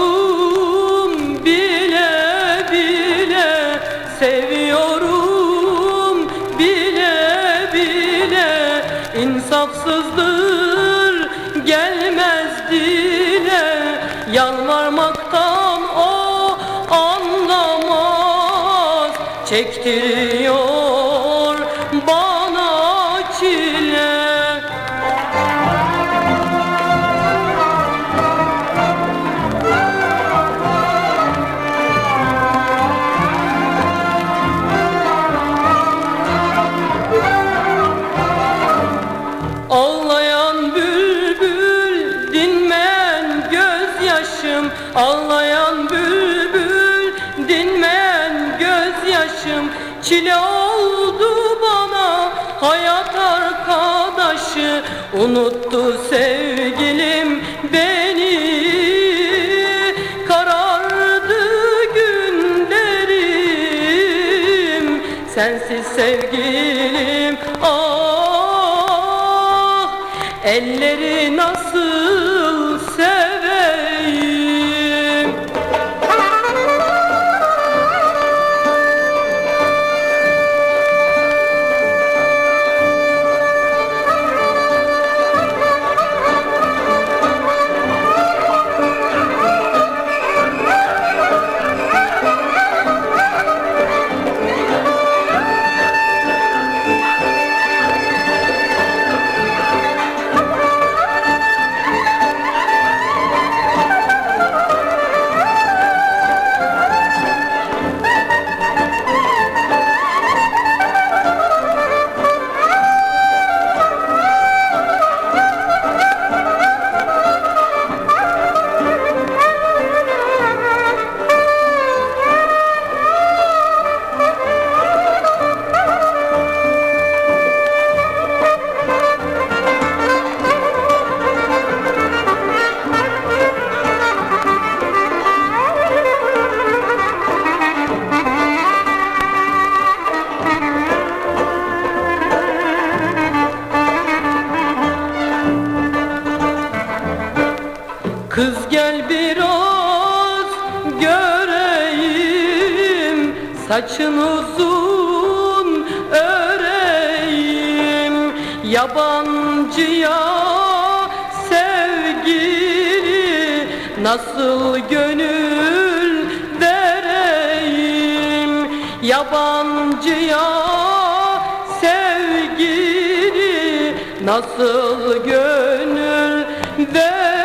Seviyorum bile bile Seviyorum bile bile. İnsafsızdır dile Yalvarmaktan o anlamaz Çektiriyor bana çile. Ağlayan bülbül Ağlayan bülbül dinmeyen gözyaşım. Çile oldu bana hayat arkadaşı. Unuttu sevgilim beni. Karardı günlerim. Sensiz sevgilim ah. Elleri nasıl Kız gel biraz göreyim Saçın uzun öreyim. Yabancıya sevgili Nasıl gönül vereyim? Yabancıya sevgili Nasıl gönül vereyim